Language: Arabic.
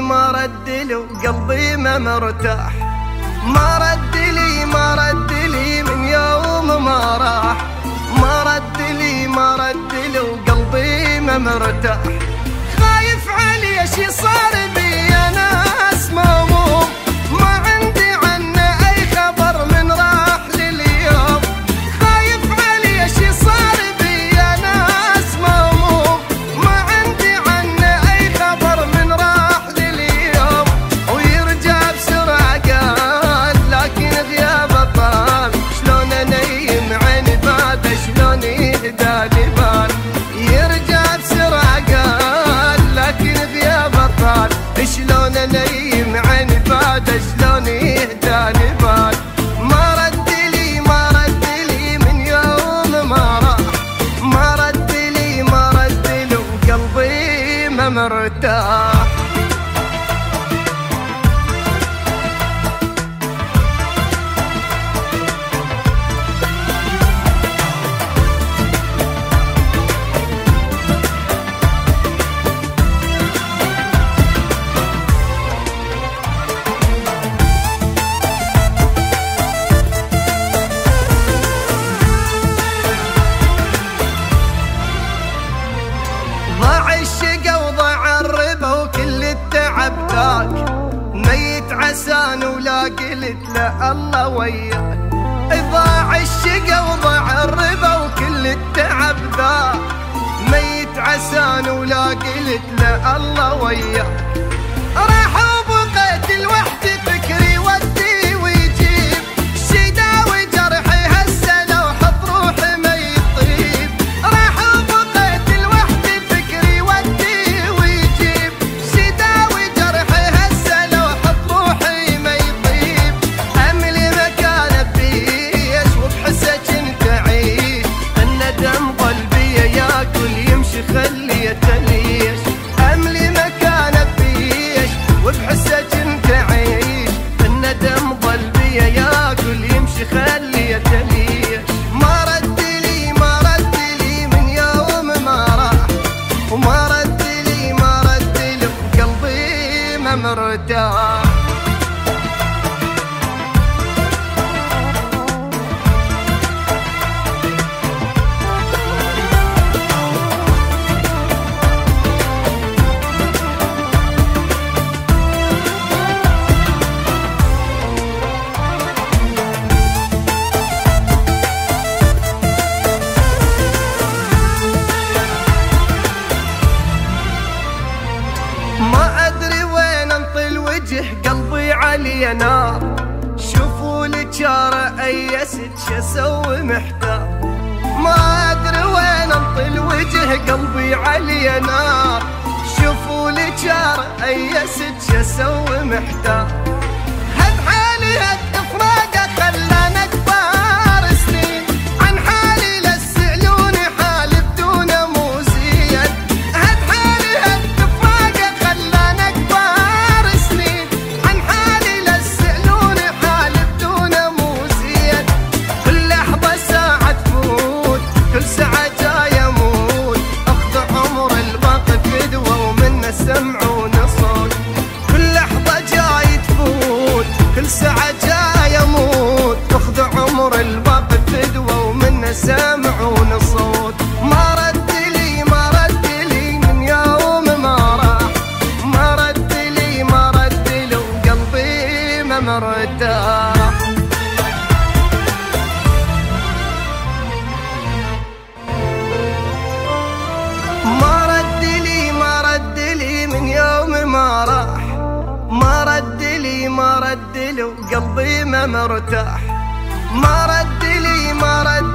ما رد لي وقلبي ما مرتاح. ما رد لي ما رد لي من يوم ما راح. ما رد لي ما رد لي وقلبي ما مرتاح. خايف علي إيش صار مرتاح الشقة لسان ولا قلت لا الله وياك ضاع الشقا وضاع الربا وكل التعب ذا. ميت عسان ولا قلت لا الله وياك down. وجه قلبي علي نار. شوفوا الجارة ايست شسوي محتار. ما أدري وين أنطي الوجه قلبي علي نار. شوفوا الجارة ايست شسوي محتار. مرتاح ما رد لي ما رد لي من يوم ما راح. ما رد لي ما رد لي قلبي ما مرتاح. ما رد لي ما رد